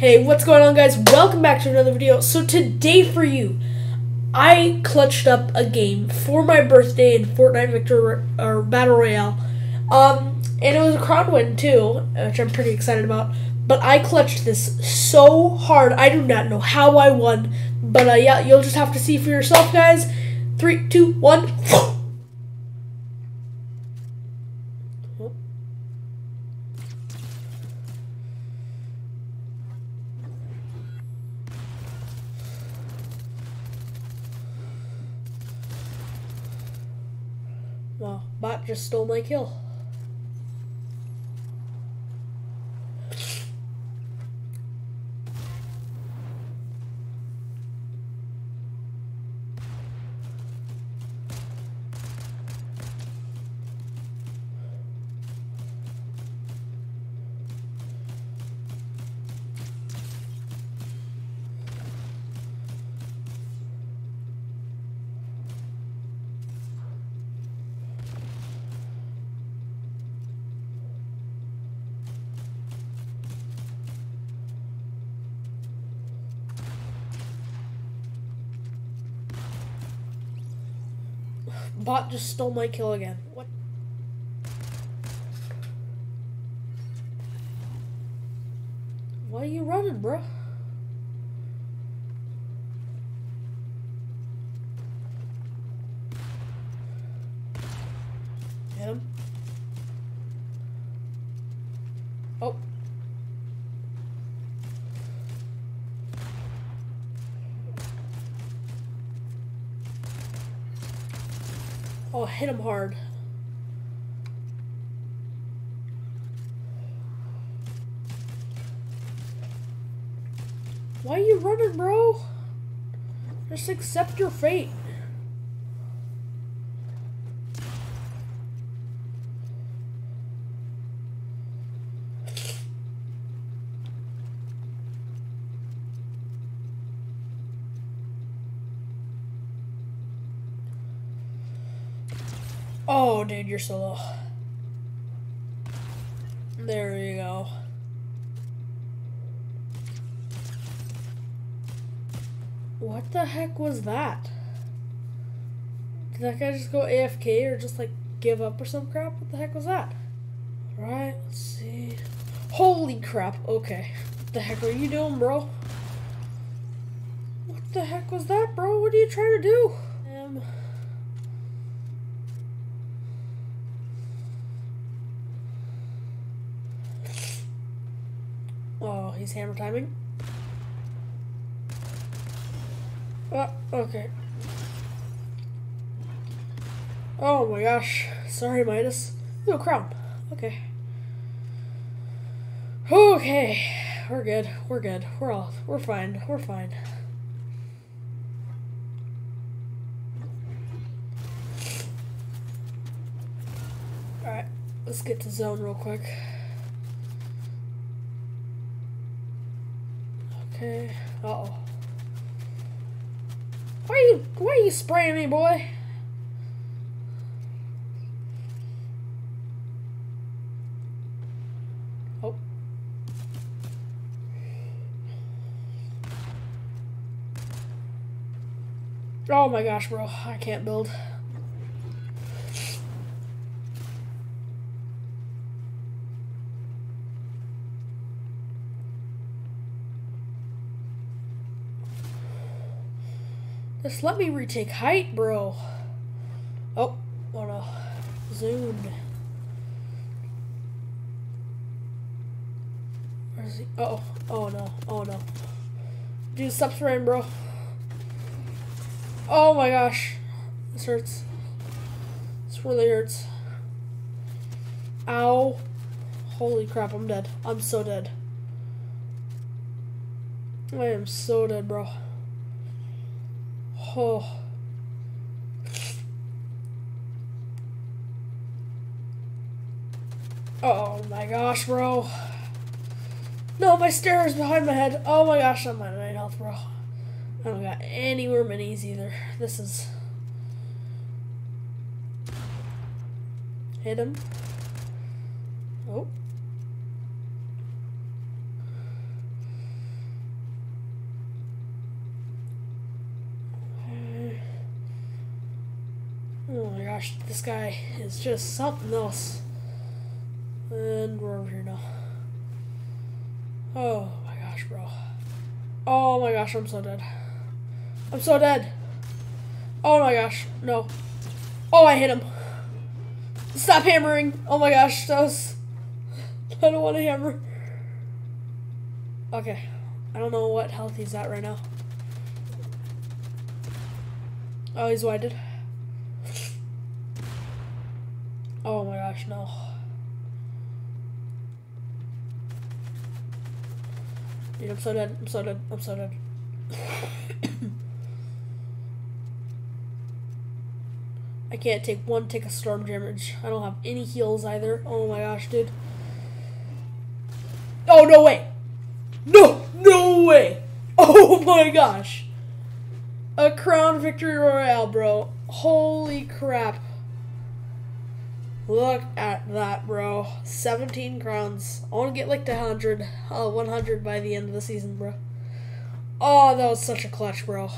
Hey, what's going on guys? Welcome back to another video. So today for you, I clutched up a game for my birthday in Fortnite Victor or Battle Royale. Um, and it was a crown win too, which I'm pretty excited about. But I clutched this so hard. I do not know how I won. But uh, yeah, you'll just have to see for yourself, guys. Three, two, one. Well, bot just stole my kill. Bot just stole my kill again. What? Why are you running, bro? Hit him. Oh. Oh, hit him hard. Why are you running, bro? Just accept your fate. Oh, dude, you're so low. There you go. What the heck was that? Did that guy just go AFK or just like give up or some crap? What the heck was that? Alright, let's see. Holy crap, okay. What the heck are you doing, bro? What the heck was that, bro? What are you trying to do? Um, Oh, he's hammer timing. Oh, okay. Oh my gosh. Sorry, Midas. No crown. Okay. Okay. We're good. We're good. We're all. We're fine. We're fine. Alright. Let's get to zone real quick. Okay. Uh oh. Why are you why are you spraying me, boy? Oh. Oh my gosh, bro. I can't build. Just let me retake height, bro. Oh, oh no. Zoomed. Where's he? Oh, oh no, oh no. Dude, stop spraying, bro. Oh my gosh. This hurts. This really hurts. Ow. Holy crap, I'm dead. I'm so dead. I am so dead, bro. Oh. Oh my gosh, bro. No, my stairs behind my head. Oh my gosh, I'm at 9 health, bro. I don't got any more minis either. This is... Hit him. Oh. Gosh, this guy is just something else. And we're over here now. Oh my gosh, bro. Oh my gosh, I'm so dead. I'm so dead. Oh my gosh, no. Oh, I hit him. Stop hammering. Oh my gosh, that was... I don't want to hammer. Okay. I don't know what health he's at right now. Oh, he's winded. Oh my gosh, no. Dude, I'm so dead. I'm so dead. I'm so dead. I can't take one tick of storm damage. I don't have any heals either. Oh my gosh, dude. Oh, no way. No, no way. Oh my gosh. A crown victory royale, bro. Holy crap. Look at that, bro. 17 crowns. I want to get like to 100, uh, 100 by the end of the season, bro. Oh, that was such a clutch, bro.